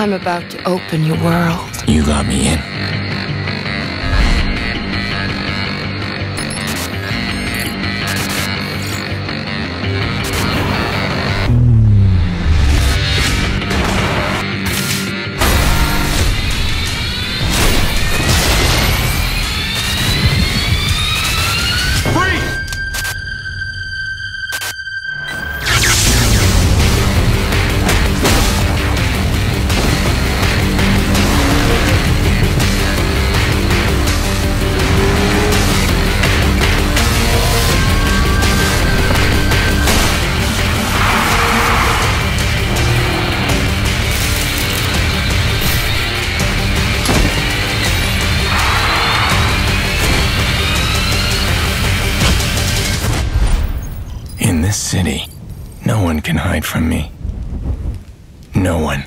I'm about to open your world. You got me in. This city, no one can hide from me. No one.